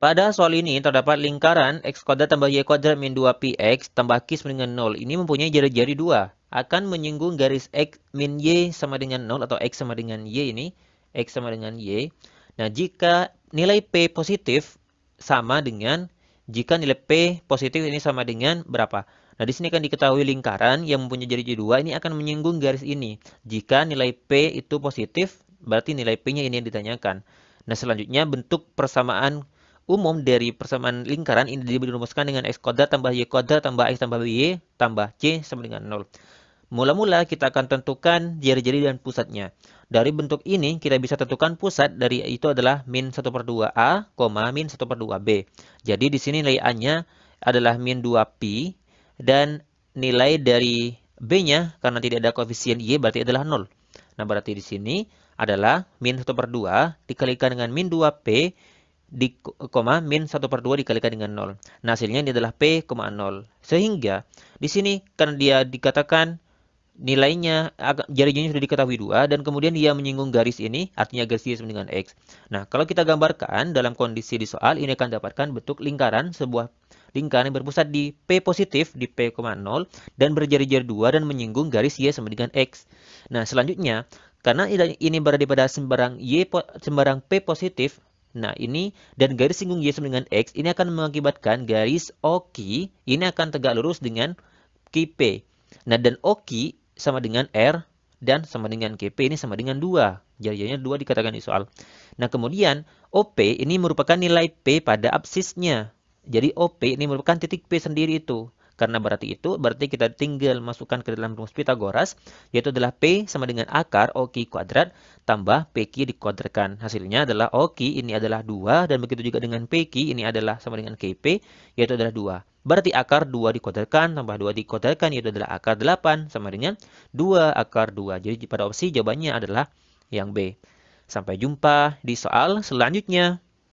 Pada soal ini terdapat lingkaran x kuadrat tambah y kuadrat min 2px tambah q sama dengan 0. Ini mempunyai jari-jari dua. Akan menyinggung garis x min y sama dengan 0 atau x sama dengan y ini. x sama dengan y. Nah, jika nilai p positif sama dengan jika nilai p positif ini sama dengan berapa? Nah, di sini akan diketahui lingkaran yang mempunyai jari-jari dua ini akan menyinggung garis ini. Jika nilai p itu positif, berarti nilai p-nya ini yang ditanyakan. Nah, selanjutnya bentuk persamaan umum dari persamaan lingkaran ini dirumuskan dengan x kuadrat tambah y kuadrat tambah x tambah y tambah c sama dengan 0. Mula-mula kita akan tentukan jari-jari dan pusatnya. Dari bentuk ini kita bisa tentukan pusat dari itu adalah min 1 per 2a, min 1 per 2b. Jadi di sini nilai a-nya adalah min 2pi dan nilai dari b-nya karena tidak ada koefisien y berarti adalah 0. Nah berarti di sini adalah min 1 per 2 dikalikan dengan min 2p di koma min 1 per 2 dikalikan dengan 0. Nah, hasilnya ini adalah P, 0. Sehingga di sini karena dia dikatakan nilainya jari-jarinya sudah diketahui dua dan kemudian dia menyinggung garis ini artinya garis Y sama dengan X. Nah, kalau kita gambarkan dalam kondisi di soal ini akan dapatkan bentuk lingkaran sebuah lingkaran yang berpusat di P positif di P, 0 dan berjari-jari dua dan menyinggung garis Y sama dengan X. Nah, selanjutnya karena ini berada pada sembarang Y sembarang P positif Nah, ini dan garis singgung Y sama dengan X ini akan mengakibatkan garis OQ ini akan tegak lurus dengan KP. Nah, dan OQ sama dengan R dan sama dengan KP ini sama dengan 2. Jari-jarinya 2 dikatakan di soal. Nah, kemudian OP ini merupakan nilai P pada absisnya. Jadi OP ini merupakan titik P sendiri itu. Karena berarti itu, berarti kita tinggal masukkan ke dalam rumus Pitagoras, yaitu adalah P sama dengan akar OQ kuadrat tambah PQ dikuadratkan. Hasilnya adalah OQ ini adalah 2, dan begitu juga dengan PQ ini adalah sama dengan KP, yaitu adalah 2. Berarti akar 2 dikuadratkan tambah 2 dikuadratkan, yaitu adalah akar 8 sama dengan 2 akar 2. Jadi pada opsi jawabannya adalah yang B. Sampai jumpa di soal selanjutnya.